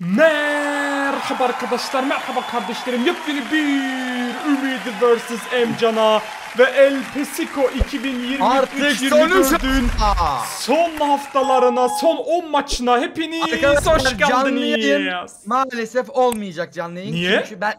Merhaba arkadaşlar, merhaba kardeşlerim. Yepyeni bir Ümidi vs Emcana ve El Pesico Artık son üç 2023-2024'ün Aa, son haftalarına, son 10 maçına hepiniz Arkadaşlar, hoş canlı yayın geldiniz. maalesef olmayacak canlı yayın. Niye? Çünkü ben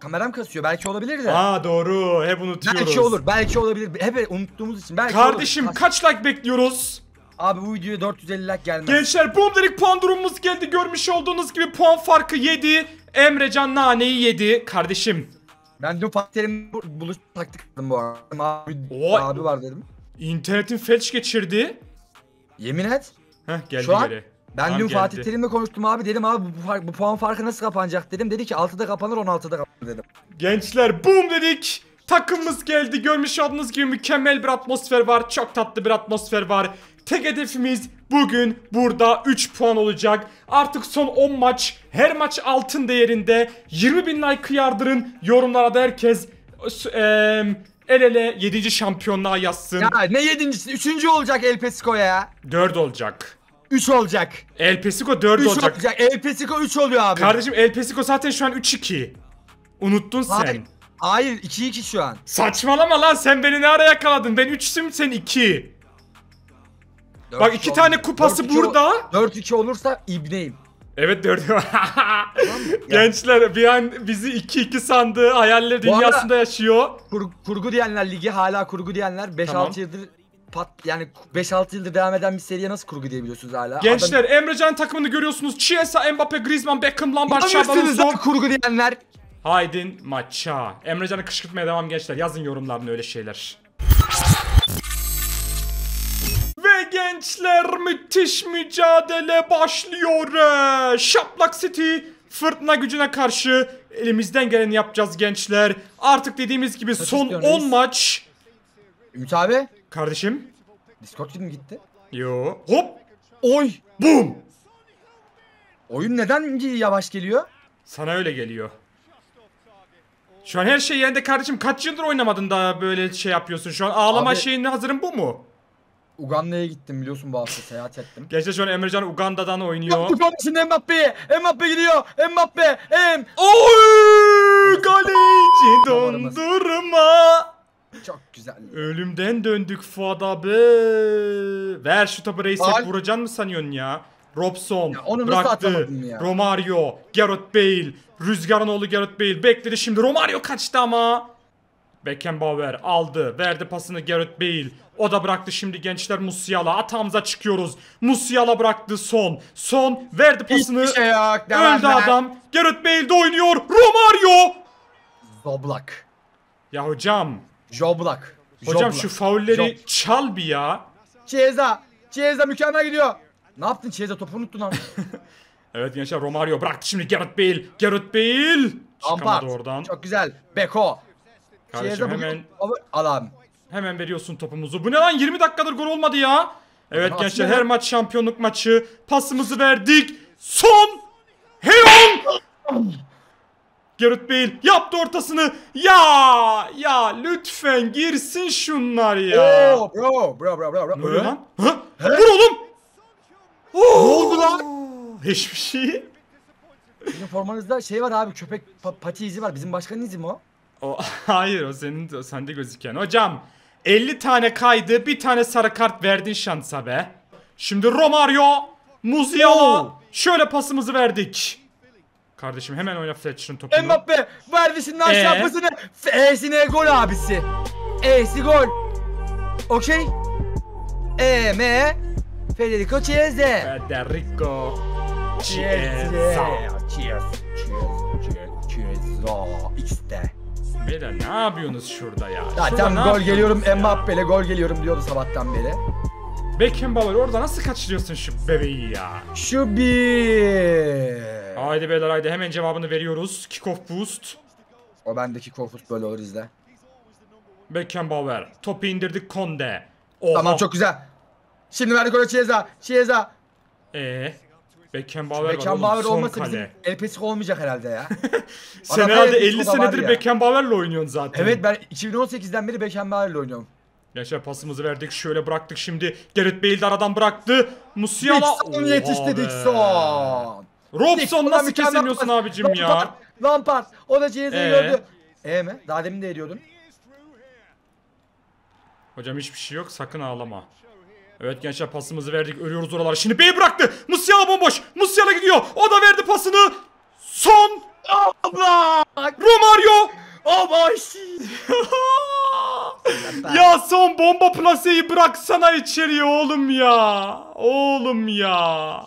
kameram kasıyor. Belki olabilir de. Aa doğru, hep unutuyoruz. belki olur. Belki olabilir. Hep unuttuğumuz için. Belki Kardeşim olur. kaç like bekliyoruz? Abi bu videoya 450 like gelmez. Gençler boom dedik puan durumumuz geldi. Görmüş olduğunuz gibi puan farkı 7. Emrecan naneyi yedi. Kardeşim Ben dün Fatih Terim'le bu- buluş taktik yaptım bu arada. Abi, abi var dedim. internetin felç geçirdi. Yemin et. Heh geldi Şu an geri. Ben Tamam, dün geldi. Fatih Terim'le konuştum abi. Dedim abi bu, bu puan farkı nasıl kapanacak dedim. Dedi ki 6'da kapanır 16'da kapanır dedim. Gençler boom dedik. Takımımız geldi. Görmüş olduğunuz gibi mükemmel bir atmosfer var. Çok tatlı bir atmosfer var. Tek hedefimiz bugün burada 3 puan olacak. Artık son 10 maç. Her maç altın değerinde. 20 bin like yardırın. Yorumlara da herkes eee, el ele 7. şampiyonluğa yazsın. Ya ne yedincisi? Üçüncü olacak El Pesico'ya ya. 4 olacak. 3 olacak. El Pesico 4 3 olacak. olacak. El Pesico 3 oluyor abi. Kardeşim El Pesico zaten şu an 3-2. Unuttun sen. Hayır. Hayır 2-2 şu an. Saçmalama lan sen beni ne ara yakaladın? Ben 3'süm sen 2. Bak iki tane kupası burada. 4-2 olursa ibneyim. Evet 4. mı? Gençler bir an bizi 2-2 sandı. Hayaller arada- dünyasında yaşıyor. Kur, kurgu diyenler ligi hala kurgu diyenler 5-6 Tamam. yıldır pat yani 5-6 yıldır devam eden bir seriye nasıl kurgu diyebiliyorsunuz hala? Gençler Emrecan takımını görüyorsunuz. Chiesa, Mbappe, Griezmann, Beckham, Lampard, lan Alonso. kurgu diyenler. Haydin maça. Emrecan'ı kışkırtmaya devam gençler. Yazın yorumlarına öyle şeyler. Ve gençler müthiş mücadele başlıyor. Şaplak City fırtına gücüne karşı elimizden geleni yapacağız gençler. Artık dediğimiz gibi son istiyorsun 10 reis? maç. Ümit abi Kardeşim. Discord mi gitti? Yo. Hop. Oy. Boom. Oyun neden yavaş geliyor? Sana öyle geliyor. Şu an her şey yerinde kardeşim. Kaç yıldır oynamadın da böyle şey yapıyorsun şu an? Ağlama Abi- şeyinin hazırın bu mu? Uganda'ya gittim biliyorsun bu hafta seyahat ettim. Gençler şu an Emrecan Uganda'dan oynuyor. Yaptı konusunda Mbappe'ye. Mbappe gidiyor. Mbappe. M. Oy! Kaleci dondurma. Çok güzel. Ölümden döndük Fuat abi. Ver şu topu reis vuracaksın mı sanıyorsun ya? Robson Ya onu nasıl bıraktı. ya? Romario, Gareth Bale, Rüzgar'ın oğlu Gareth Bale bekledi şimdi. Romario kaçtı ama. Beckenbauer aldı, verdi pasını Gareth Bale. O da bıraktı şimdi gençler Musiala. Atağımıza çıkıyoruz. Musiala bıraktı son. Son verdi pasını. Hiçbir şey yok. Devam Öldü ver. adam. Gareth Bale de oynuyor. Romario. Zoblak. Ya hocam. Joblak. Hocam Joblak. şu faulleri Job. çal bir ya. Chiesa. Chiesa mükemmel gidiyor. Ne yaptın Chiesa topu unuttun lan. Evet gençler Romario bıraktı şimdi Gareth Bale. Gareth Bale. Lampard. oradan. Çok güzel. Beko. Kardeşim Chiesa hemen. Al abi. hemen veriyorsun topumuzu. Bu ne lan 20 dakikadır gol olmadı ya. Evet gençler her maç şampiyonluk maçı. Pasımızı verdik. Son. Heyon. Gareth Bale yaptı ortasını. Ya ya lütfen girsin şunlar ya. Oo, bro, bro, bro, bro, bro. Ne oluyor lan? Ha? Vur oğlum. Ne oldu lan? Hiçbir şey. Bizim formanızda şey var abi köpek pa- pati izi var. Bizim başkanın izi mi o? O, hayır o senin o sende gözüken. Hocam 50 tane kaydı bir tane sarı kart verdin şansa be. Şimdi Romario, Musiala. Oo. Şöyle pasımızı verdik. Kardeşim hemen oyna Fletcher'ın topunu. Mbappe verdi şimdi aşağı Ee? pasını. E'sine gol abisi. E'si gol. Okey. E, M, Federico Chiesa. Federico Chiesa. Chiesa. Chiesa. Chiesa. Chiesa. X'te. Beyler ne yapıyorsunuz şurada ya? Zaten Şurada gol geliyorum? Mbappe'le gol geliyorum diyordu sabahtan beri. Beckenbauer orada nasıl kaçırıyorsun şu bebeği ya? Şu bir. Haydi beyler haydi hemen cevabını veriyoruz. Kickoff boost. O bendeki korkut böyle olur izle. Beckenbauer. Topu indirdik Konde. Oha. Tamam çok güzel. Şimdi verdik oraya Chiesa. Chiesa. Ee, Beckenbauer, Beckenbauer olmasa kale. bizim El Pesico olmayacak herhalde ya. Sen herhalde her 50 Pesico'da var senedir. Beckenbauer'la oynuyorsun zaten. evet ben 2018'den beri Beckenbauer'le oynuyorum. Gençler pasımızı verdik şöyle bıraktık şimdi. Gareth Bale de aradan bıraktı. Musiala. Dixon yetişti. Dixon. Robson nasıl kesemiyorsun abicim ya? Lampard, Lampard. O da CZ'yi Ee? gördü. E mi? Daha demin de ediyordun. Hocam hiçbir şey yok sakın ağlama. Evet gençler pasımızı verdik ölüyoruz oralara. Şimdi Bey bıraktı. Musiala bomboş. Musiala gidiyor. O da verdi pasını. Son. Allah! Romario. Boy! ya son bomba plaseyi bıraksana içeriye oğlum ya. Oğlum ya.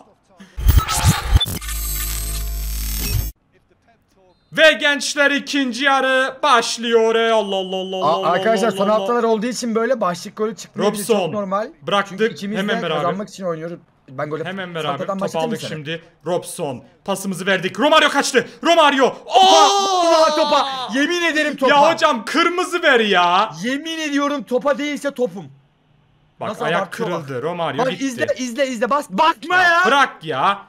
Ve gençler ikinci yarı başlıyor. Allah Allah Allah Allah. A- Arkadaşlar Allah son Allah. haftalar olduğu için böyle başlık golü çıkmıyor. Robson. Çok normal. Bıraktık. Çünkü ikimiz Hemen de beraber. kazanmak için oynuyoruz. Ben golü Hemen beraber top aldık şimdi. Robson. Pasımızı verdik. Romario kaçtı. Romario. Topa! Ulan topa! Yemin ederim topa! Ya hocam kırmızı ver ya. Yemin ediyorum topa değilse topum. Bak Nasıl ayak abartıyor bak. kırıldı. Romario Bak gitti. izle izle izle bas. Bakma ya! Bırak ya.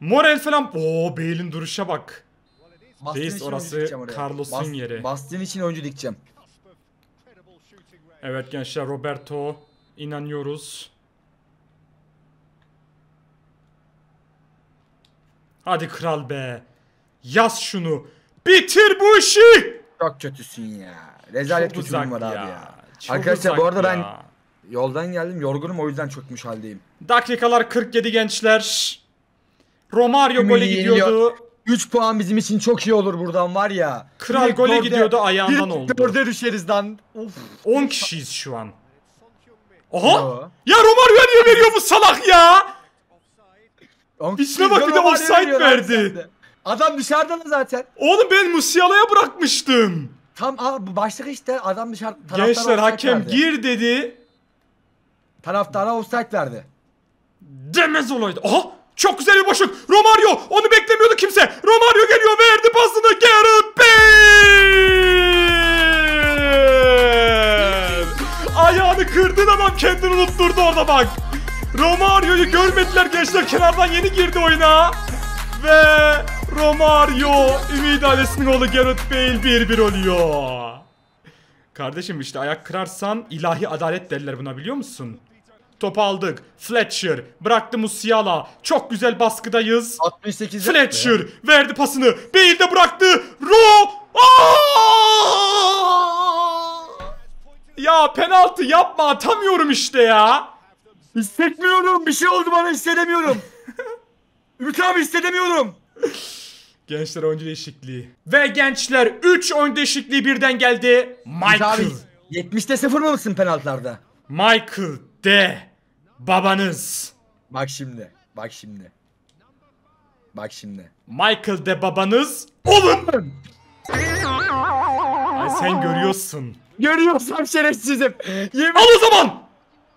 Morel falan. Oo Bale'in duruşa bak. Bastığın Reis, için orası oyuncu dikeceğim oraya. Carlos'un yeri. Bastığın için oyuncu dikeceğim. Evet gençler Roberto. inanıyoruz. Hadi kral be. Yaz şunu. Bitir bu işi. Çok kötüsün ya. Rezalet Çok kötülüğüm uzak var abi ya. ya. Çok Arkadaşlar bu uzak arada ben ya. yoldan geldim yorgunum o yüzden çökmüş haldeyim. Dakikalar 47 gençler. Romario gole yeniliyor. gidiyordu. 3 puan bizim için çok iyi olur buradan var ya. Kral Direkt gole dörde- gidiyordu, ayağından oldu. Dörde düşeriz lan. Of. 10 kişiyiz şu an. Aha! Yo. Ya Romario'ya niye veriyor bu salak ya? İçine bak, bir de Romario offside verdi. Adam dışarıda lan zaten. Oğlum ben Musiala'ya bırakmıştım. Tam başlık işte adam dışarı taraftara Gençler hakem verdi. gir dedi. Taraftara offside verdi. Demez olaydı. Aha! Çok güzel bir boşluk. Romario onu beklemiyordu kimse. Romario geliyor verdi pasını Gareth Bale. Ayağını kırdın adam kendini unutturdu orada bak. Romario'yu görmediler gençler kenardan yeni girdi oyuna. Ve Romario Ümit Ailesi'nin oğlu Gareth Bale 1-1 oluyor. Kardeşim işte ayak kırarsan ilahi adalet derler buna biliyor musun? Topu aldık. Fletcher bıraktı Musiala. Çok güzel baskıdayız. 68 Fletcher verdi pasını. Bale de bıraktı. Ro! Aa! Ya penaltı yapma atamıyorum işte ya. Hissetmiyorum bir şey oldu bana hissedemiyorum. Ümit abi hissedemiyorum. Gençler oyuncu değişikliği. Ve gençler 3 oyuncu değişikliği birden geldi. Ümit abi Michael. 70'te 0 mı mısın penaltılarda? Michael de babanız. Bak şimdi. Bak şimdi. Bak şimdi. Michael de babanız olun. Ay sen görüyorsun. Görüyorsam şerefsizim. Yemin Al o zaman.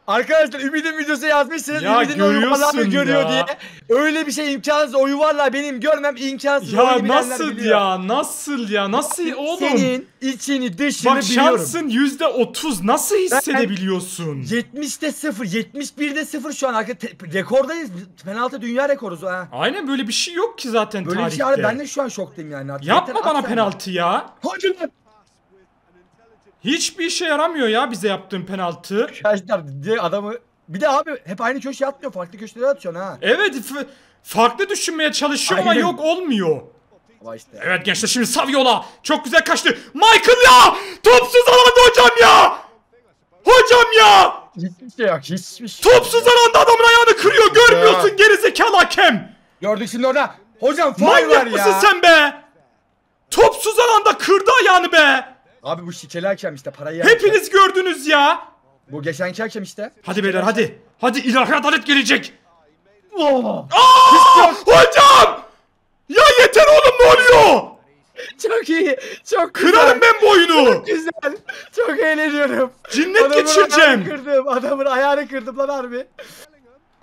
Arkadaşlar Ümit'in videosu yazmışsınız. Ya Ümit'in o yuvarlağı görüyorsun görüyor ya. diye. Öyle bir şey imkansız. O yuvarlağı benim görmem imkansız. Ya Oyunu nasıl ya? Nasıl ya? Nasıl oğlum? Senin içini dışını Bak biliyorum. şansın yüzde otuz. Nasıl hissedebiliyorsun? 70'te 0, 71'de 0 şu an. Arka te- rekordayız. Penaltı dünya rekoruuz ha. Aynen böyle bir şey yok ki zaten Böyle bir tarihte. şey abi ben de şu an şoktayım yani. Yapma Yeter, bana penaltı ya. Hadi lan. Hiçbir işe yaramıyor ya bize yaptığın penaltı. Arkadaşlar diye adamı bir de abi hep aynı köşeye atmıyor. Farklı köşelere atıyorsun ha. Evet farklı düşünmeye çalışıyor ama Aynen. yok olmuyor. Ama işte. Evet gençler şimdi Saviola. Çok güzel kaçtı. Michael ya! Topsuz alanda hocam ya! Hocam ya! Hiçbir şey yok. Hiçbir şey Topsuz alanda adamın ayağını kırıyor. Görmüyorsun gerizekalı hakem. Gördük şimdi orada. Hocam faul var Manyak ya. mısın sen be? Topsuz alanda kırdı ayağını be. Abi bu şikeli hakem işte parayı. Hepiniz gördünüz ya. Bu geçenki hakem işte. Hadi beyler hadi. Hadi ilahi adalet gelecek. Oo. Aa! Hocam! Ya yeter oğlum ne oluyor? Çok iyi. Çok güzel. Kırarım ben bu oyunu. Çok güzel. Çok eğleniyorum. Cinnet Adamın geçireceğim. ayağını kırdım. Adamın ayağını kırdım lan harbi.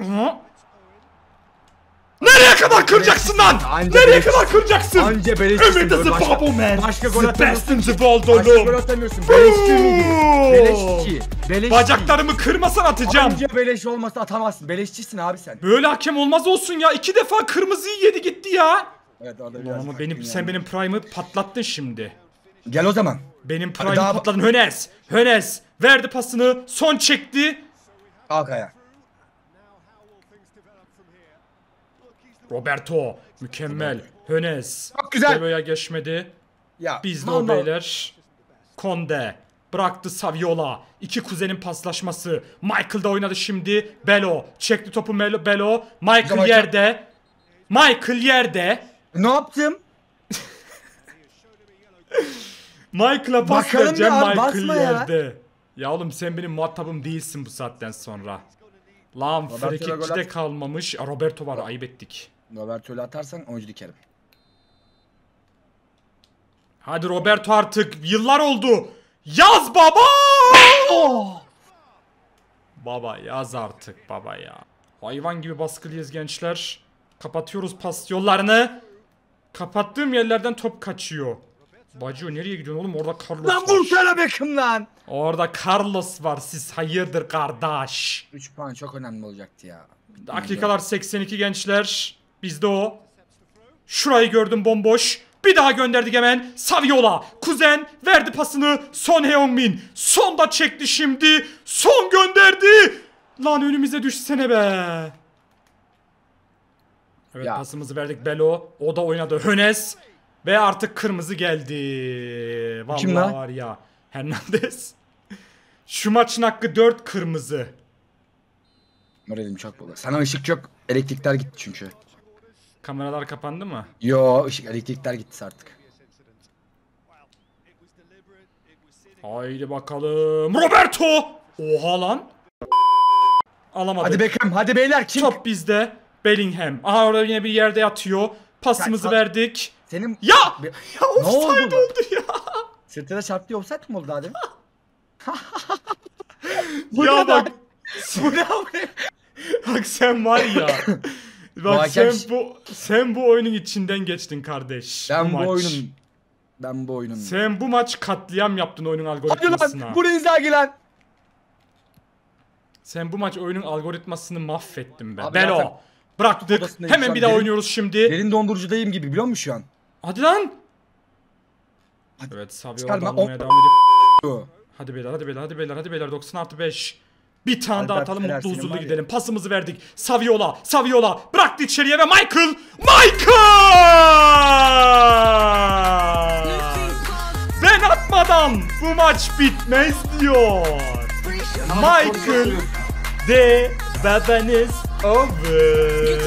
Aha. Nereye kadar kıracaksın lan? Anca Nereye beleş- kadar kıracaksın? Anca beleşçisin. Ümit is a Başka- bubble man. başka gol The atamıyorsun. best in the world Başka gol oğlum. atamıyorsun. Beleşçi miydi? Beleşçi. Beleşçi. Bacaklarımı kırmasan atacağım. Anca beleş olmasa atamazsın. Beleşçisin abi sen. Böyle hakem olmaz olsun ya. İki defa kırmızıyı yedi gitti ya. Evet orada biraz ama benim yani. sen benim prime'ı patlattın şimdi. Gel o zaman. Benim prime'ı daha- patladın Hönes. Hönes verdi pasını. Son çekti. Kalk ayağa. Roberto mükemmel. Hönes. Çok güzel. Belo'ya geçmedi. Ya Bizde o beyler. Conde. Bıraktı Saviola. İki kuzenin paslaşması. Michael da oynadı şimdi. Belo. Çekti topu Melo, Belo. Michael Hocam, yerde. Michael yerde. Ne yaptım? Michael'a pas Bakalım vereceğim. ya, Michael basma ya. yerde. Ya. oğlum sen benim muhatabım değilsin bu saatten sonra. Lan de at. kalmamış. Roberto var ayıp ettik. Roberto öyle atarsan oyuncu dikerim. Hadi Roberto artık yıllar oldu. Yaz baba. Baba yaz artık baba ya. Hayvan gibi baskılıyız gençler. Kapatıyoruz pas yollarını. Kapattığım yerlerden top kaçıyor. Bacı nereye gidiyorsun oğlum orada Carlos Lan var. vursana Beckham lan. Orada Carlos var siz hayırdır kardeş. 3 puan çok önemli olacaktı ya. Dakikalar 82 gençler. Bizde o. Şurayı gördüm bomboş. Bir daha gönderdik hemen. Saviola. Kuzen verdi pasını. Son Heung-min. Son da çekti şimdi. Son gönderdi. Lan önümüze düşsene be. Evet Ya. pasımızı verdik Belo. O da oynadı Hönes. Ve artık kırmızı geldi. Vallahi Kim lan? var ya. Hernandez. Şu maçın hakkı 4 kırmızı. Moralim çok bozuk. Sana ışık yok. Elektrikler gitti çünkü. Kameralar kapandı mı? Yo ışık elektrikler gitti artık. Haydi bakalım. Roberto! Oha lan. Alamadık. Hadi Beckham hadi beyler kim? Top bizde. Bellingham. Aha orada yine bir yerde yatıyor. Pasımızı Ya- verdik. Senin... Ya! Ya offside oldu ya. Sırtına çarptı offside mi oldu daha demin? ya bak. Bu ne bu? Bak sen var ya. Bak sen bu sen bu oyunun içinden geçtin kardeş. Ben bu maç. oyunun... Ben bu oyunun... Sen bu maç katliam yaptın oyunun Hadi algoritmasına. lan! Bu ne Inzaghi lan? Sen bu maç oyunun algoritmasını mahvettin be. Abi Belo. odasındayım Hemen bir daha Derin- oynuyoruz şimdi. Derin dondurucudayım gibi biliyor musun şu an? Hadi lan. Hadi. Evet Saviola Çıkarma, almaya devam ediyor. Hadi beyler hadi beyler hadi beyler hadi beyler 90 artı 5. Bir tane daha Albert atalım Ferrer mutlu huzurlu gidelim. Pasımızı verdik. Saviola, Saviola bıraktı içeriye ve Michael! Michael! Ben atmadan bu maç bitmez diyor. Michael de babanız over.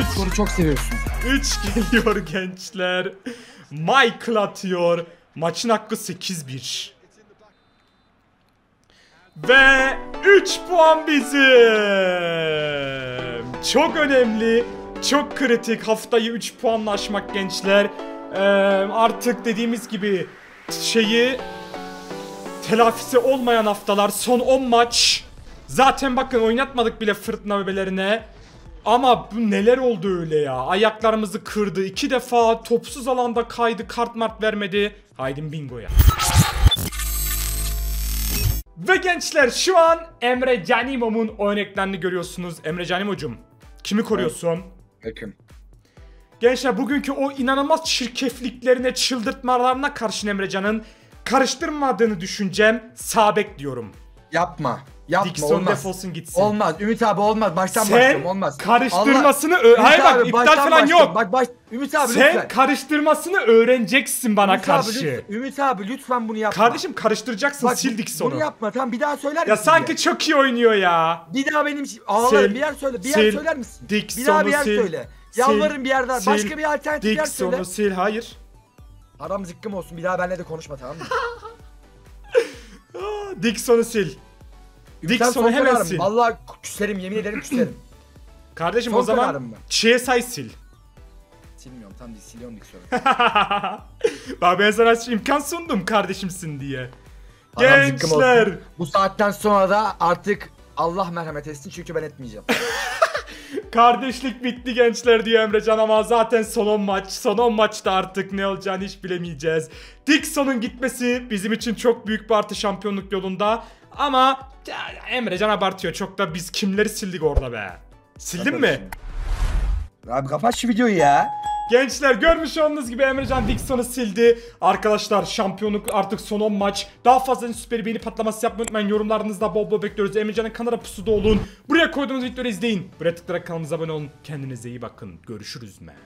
Üç. Skoru çok seviyorsun. 3 geliyor gençler. Michael atıyor. Maçın hakkı 8-1. Ve 3 puan bizim. Çok önemli. Çok kritik. Haftayı 3 puanla aşmak gençler. Ee, artık dediğimiz gibi şeyi telafisi olmayan haftalar. Son 10 maç. Zaten bakın oynatmadık bile fırtına bebelerine. Ama bu neler oldu öyle ya? Ayaklarımızı kırdı. iki defa topsuz alanda kaydı. Kart mart vermedi. Haydi bingoya. Ve gençler şu an Emre Canimo'nun örneklerini görüyorsunuz. Emre Canimo'cum kimi koruyorsun? Beckham. Gençler bugünkü o inanılmaz çirkefliklerine, çıldırtmalarına karşı Emrecan'ın karıştırmadığını düşüneceğim. Sabek diyorum. Yapma. Yapma Dixon olmaz. defolsun gitsin. Olmaz. Ümit abi olmaz. Baştan Sen başlıyorum olmaz. karıştırmasını Allah- Hayır bak abi, iptal baştan falan başlıyorum. yok. Bak baş Ümit abi Sen lütfen. karıştırmasını öğreneceksin bana Ümit abi, karşı. lütfen, Ümit abi lütfen bunu yapma. Kardeşim karıştıracaksın Bak, sil Dixon'u. Bunu yapma tamam bir daha söyler Ya misin? sanki diye? çok iyi oynuyor ya. Bir daha benim ağlarım Sil, bir yer söyle. Bir sil, yer söyler misin? Dixon'u bir daha bir yer sil, söyle. sil, Yalvarırım bir yer daha. sil, Başka bir alternatif yer söyle. Dixon'u sil hayır. Aram zıkkım olsun bir daha benimle de konuşma tamam mı? Dixon'u sil. Ümit abi, Dixon'u son hemen kararım. sil. Vallahi küserim yemin ederim küserim. Kardeşim Son o zaman kararım mı? Çiğesay sil. Silmiyorum tam değil siliyorum Dixon'u. Bak ben sana imkan sundum kardeşimsin diye. Aram zıkkım olsun. Gençler. Bu saatten sonra da artık Allah merhamet etsin çünkü ben etmeyeceğim. Kardeşlik bitti gençler diyor Emrecan ama zaten son 10 maç. Son 10 maçta artık ne olacağını hiç bilemeyeceğiz. Dixon'un gitmesi bizim için çok büyük bir artı şampiyonluk yolunda. Ama Emrecan abartıyor. Çok da biz kimleri sildik orada be. Sildin mi? Abi kapat şu videoyu ya. Gençler görmüş olduğunuz gibi Emrecan Dixon'u sildi. Arkadaşlar şampiyonluk artık son 10 maç. Daha fazla süper beğeni patlaması yapmayı unutmayın. Yorumlarınızda bol bol bekliyoruz. Emrecan'ın kanala pusuda olun. Buraya koyduğumuz videoları izleyin. Buraya tıklayarak kanalımıza abone olun. Kendinize iyi bakın. Görüşürüz men.